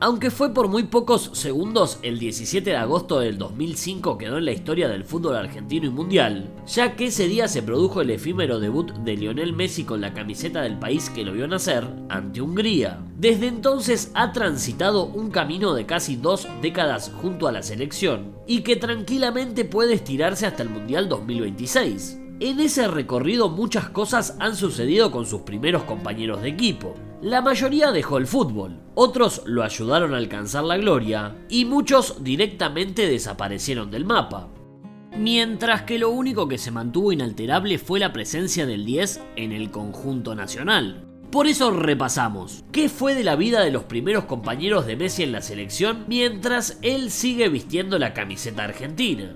Aunque fue por muy pocos segundos, el 17 de agosto del 2005 quedó en la historia del fútbol argentino y mundial, ya que ese día se produjo el efímero debut de Lionel Messi con la camiseta del país que lo vio nacer, ante Hungría. Desde entonces ha transitado un camino de casi dos décadas junto a la selección, y que tranquilamente puede estirarse hasta el Mundial 2026. En ese recorrido muchas cosas han sucedido con sus primeros compañeros de equipo. La mayoría dejó el fútbol, otros lo ayudaron a alcanzar la gloria y muchos directamente desaparecieron del mapa. Mientras que lo único que se mantuvo inalterable fue la presencia del 10 en el conjunto nacional. Por eso repasamos, ¿qué fue de la vida de los primeros compañeros de Messi en la selección mientras él sigue vistiendo la camiseta argentina?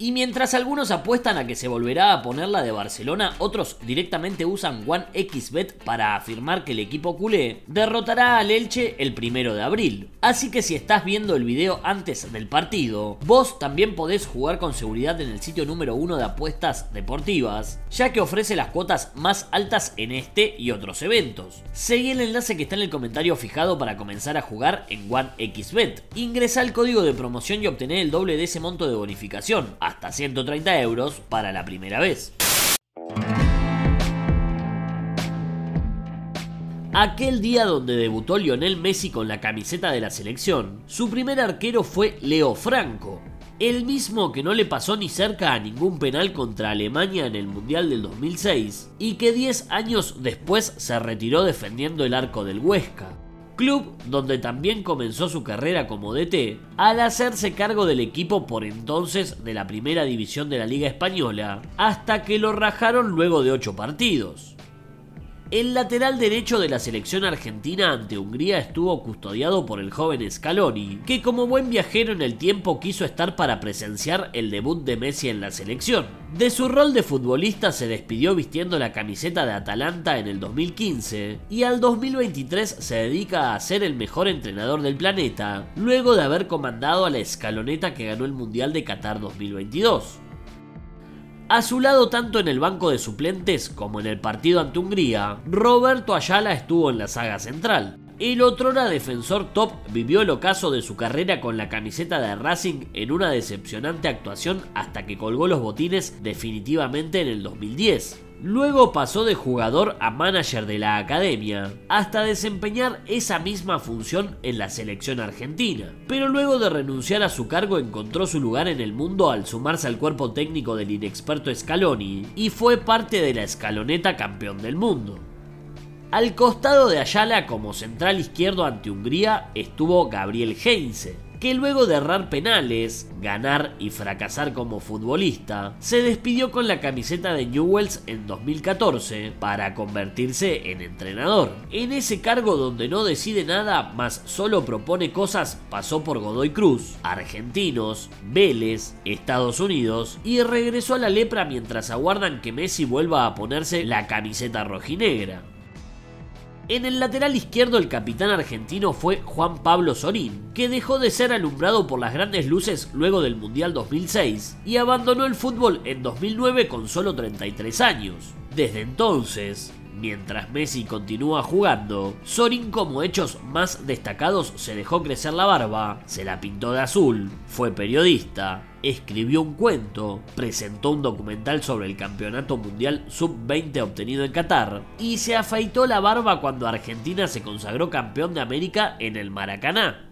Y mientras algunos apuestan a que se volverá a poner la de Barcelona, otros directamente usan OneXBet para afirmar que el equipo culé derrotará al Elche el primero de abril. Así que si estás viendo el video antes del partido, vos también podés jugar con seguridad en el sitio número uno de apuestas deportivas, ya que ofrece las cuotas más altas en este y otros eventos. Seguí el enlace que está en el comentario fijado para comenzar a jugar en OneXBet. Ingresa el código de promoción y obtener el doble de ese monto de bonificación hasta 130 euros para la primera vez. Aquel día donde debutó Lionel Messi con la camiseta de la selección, su primer arquero fue Leo Franco, el mismo que no le pasó ni cerca a ningún penal contra Alemania en el Mundial del 2006 y que 10 años después se retiró defendiendo el arco del Huesca club donde también comenzó su carrera como DT, al hacerse cargo del equipo por entonces de la primera división de la Liga Española, hasta que lo rajaron luego de 8 partidos. El lateral derecho de la selección argentina ante Hungría estuvo custodiado por el joven Scaloni, que como buen viajero en el tiempo quiso estar para presenciar el debut de Messi en la selección. De su rol de futbolista se despidió vistiendo la camiseta de Atalanta en el 2015 y al 2023 se dedica a ser el mejor entrenador del planeta, luego de haber comandado a la escaloneta que ganó el Mundial de Qatar 2022. A su lado, tanto en el banco de suplentes como en el partido ante Hungría, Roberto Ayala estuvo en la saga central. El otrora defensor top vivió el ocaso de su carrera con la camiseta de Racing en una decepcionante actuación hasta que colgó los botines definitivamente en el 2010. Luego pasó de jugador a manager de la academia, hasta desempeñar esa misma función en la selección argentina. Pero luego de renunciar a su cargo encontró su lugar en el mundo al sumarse al cuerpo técnico del inexperto Scaloni y fue parte de la escaloneta campeón del mundo. Al costado de Ayala como central izquierdo ante Hungría estuvo Gabriel Heinze, que luego de errar penales, ganar y fracasar como futbolista, se despidió con la camiseta de Newells en 2014 para convertirse en entrenador. En ese cargo donde no decide nada, más solo propone cosas, pasó por Godoy Cruz, Argentinos, Vélez, Estados Unidos y regresó a la lepra mientras aguardan que Messi vuelva a ponerse la camiseta rojinegra. En el lateral izquierdo el capitán argentino fue Juan Pablo Sorín, que dejó de ser alumbrado por las grandes luces luego del Mundial 2006 y abandonó el fútbol en 2009 con solo 33 años. Desde entonces, Mientras Messi continúa jugando, Sorin como hechos más destacados se dejó crecer la barba, se la pintó de azul, fue periodista, escribió un cuento, presentó un documental sobre el Campeonato Mundial Sub-20 obtenido en Qatar y se afeitó la barba cuando Argentina se consagró campeón de América en el Maracaná.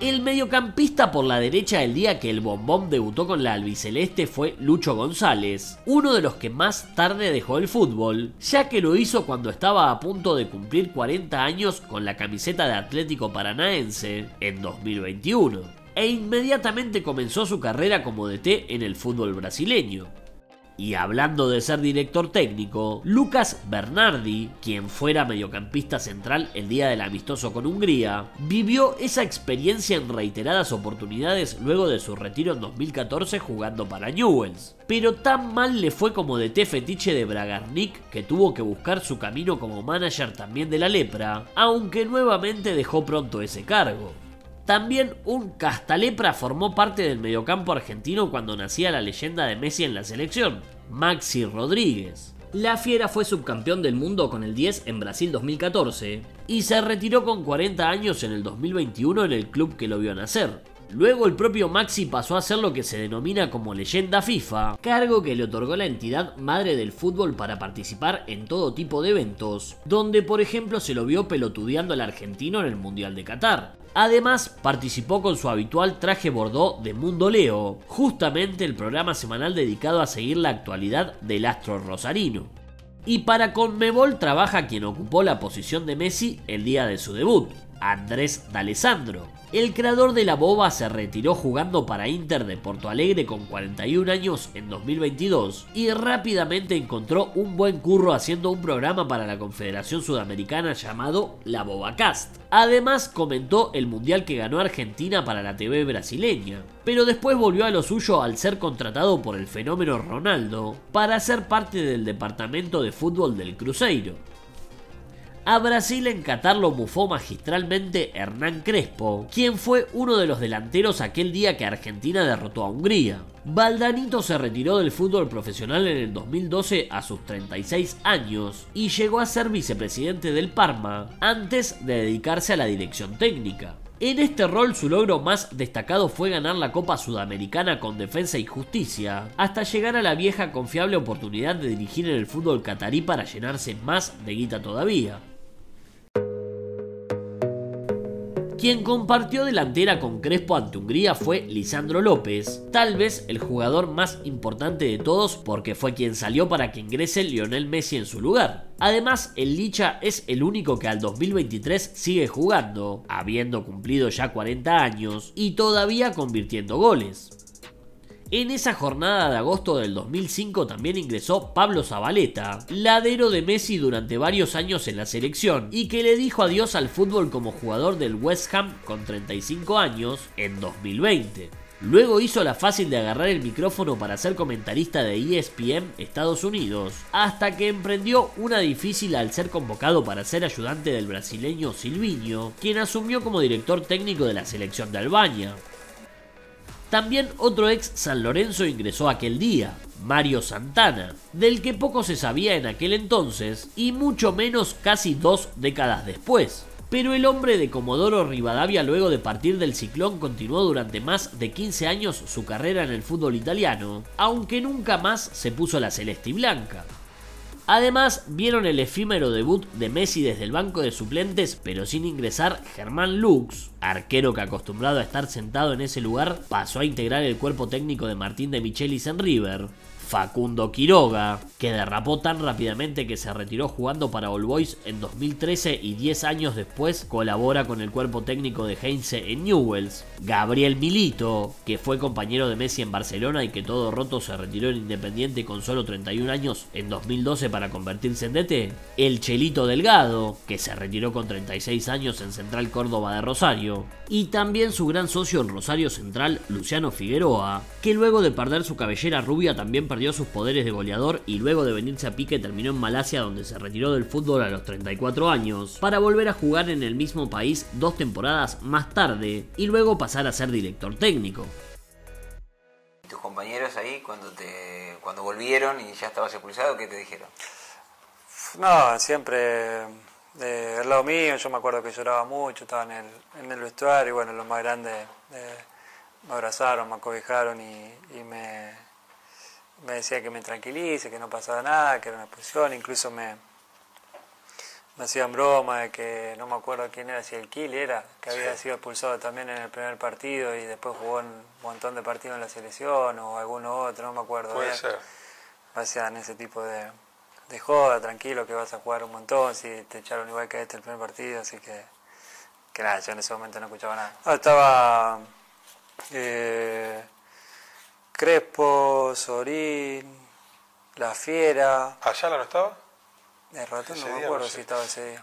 El mediocampista por la derecha el día que el bombón debutó con la albiceleste fue Lucho González, uno de los que más tarde dejó el fútbol, ya que lo hizo cuando estaba a punto de cumplir 40 años con la camiseta de Atlético Paranaense en 2021, e inmediatamente comenzó su carrera como DT en el fútbol brasileño. Y hablando de ser director técnico, Lucas Bernardi, quien fuera mediocampista central el día del amistoso con Hungría, vivió esa experiencia en reiteradas oportunidades luego de su retiro en 2014 jugando para Newells. Pero tan mal le fue como de T fetiche de Bragarnik que tuvo que buscar su camino como manager también de la lepra, aunque nuevamente dejó pronto ese cargo. También un castalepra formó parte del mediocampo argentino cuando nacía la leyenda de Messi en la selección, Maxi Rodríguez. La Fiera fue subcampeón del mundo con el 10 en Brasil 2014 y se retiró con 40 años en el 2021 en el club que lo vio nacer. Luego el propio Maxi pasó a ser lo que se denomina como leyenda FIFA, cargo que le otorgó la entidad madre del fútbol para participar en todo tipo de eventos, donde por ejemplo se lo vio pelotudeando al argentino en el Mundial de Qatar. Además, participó con su habitual traje bordó de Mundo Leo, justamente el programa semanal dedicado a seguir la actualidad del astro rosarino. Y para Conmebol trabaja quien ocupó la posición de Messi el día de su debut, Andrés D'Alessandro. El creador de la boba se retiró jugando para Inter de Porto Alegre con 41 años en 2022 y rápidamente encontró un buen curro haciendo un programa para la Confederación Sudamericana llamado La Boba Cast. Además comentó el mundial que ganó Argentina para la TV brasileña, pero después volvió a lo suyo al ser contratado por el fenómeno Ronaldo para ser parte del departamento de fútbol del Cruzeiro. A Brasil en Qatar lo bufó magistralmente Hernán Crespo, quien fue uno de los delanteros aquel día que Argentina derrotó a Hungría. Valdanito se retiró del fútbol profesional en el 2012 a sus 36 años y llegó a ser vicepresidente del Parma antes de dedicarse a la dirección técnica. En este rol su logro más destacado fue ganar la Copa Sudamericana con Defensa y Justicia, hasta llegar a la vieja confiable oportunidad de dirigir en el fútbol catarí para llenarse más de guita todavía. Quien compartió delantera con Crespo ante Hungría fue Lisandro López, tal vez el jugador más importante de todos porque fue quien salió para que ingrese Lionel Messi en su lugar. Además, el Licha es el único que al 2023 sigue jugando, habiendo cumplido ya 40 años y todavía convirtiendo goles. En esa jornada de agosto del 2005 también ingresó Pablo Zabaleta, ladero de Messi durante varios años en la selección y que le dijo adiós al fútbol como jugador del West Ham con 35 años en 2020. Luego hizo la fácil de agarrar el micrófono para ser comentarista de ESPN Estados Unidos, hasta que emprendió una difícil al ser convocado para ser ayudante del brasileño Silvinho, quien asumió como director técnico de la selección de Albania. También otro ex San Lorenzo ingresó aquel día, Mario Santana, del que poco se sabía en aquel entonces y mucho menos casi dos décadas después. Pero el hombre de Comodoro Rivadavia luego de partir del ciclón continuó durante más de 15 años su carrera en el fútbol italiano, aunque nunca más se puso la celeste y blanca. Además, vieron el efímero debut de Messi desde el banco de suplentes, pero sin ingresar Germán Lux, arquero que acostumbrado a estar sentado en ese lugar, pasó a integrar el cuerpo técnico de Martín de Michelis en River. Facundo Quiroga, que derrapó tan rápidamente que se retiró jugando para All Boys en 2013 y 10 años después colabora con el cuerpo técnico de Heinze en Newells. Gabriel Milito, que fue compañero de Messi en Barcelona y que todo roto se retiró en Independiente con solo 31 años en 2012 para convertirse en DT. El Chelito Delgado, que se retiró con 36 años en Central Córdoba de Rosario. Y también su gran socio en Rosario Central, Luciano Figueroa, que luego de perder su cabellera rubia también perdió sus poderes de goleador y luego de venirse a pique terminó en Malasia donde se retiró del fútbol a los 34 años, para volver a jugar en el mismo país dos temporadas más tarde y luego pasar a ser director técnico. ¿Tus compañeros ahí cuando te cuando volvieron y ya estabas expulsado, qué te dijeron? No, siempre eh, al lado mío, yo me acuerdo que lloraba mucho, estaba en el, en el vestuario y bueno, los más grandes eh, me abrazaron, me acobijaron y me, me decía que me tranquilice, que no pasaba nada, que era una expulsión, incluso me, me hacían broma de que no me acuerdo quién era, si el Kili era, que había sido expulsado también en el primer partido y después jugó un montón de partidos en la selección o alguno otro, no me acuerdo. Puede ser. Me hacían ese tipo de, de joda, tranquilo que vas a jugar un montón, si te echaron igual que este el primer partido, así que, que nada, yo en ese momento no escuchaba nada. estaba... Eh, Crespo, Sorín, La Fiera. ¿Allá no estaba? De rato no me acuerdo si estaba ese día.